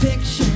picture.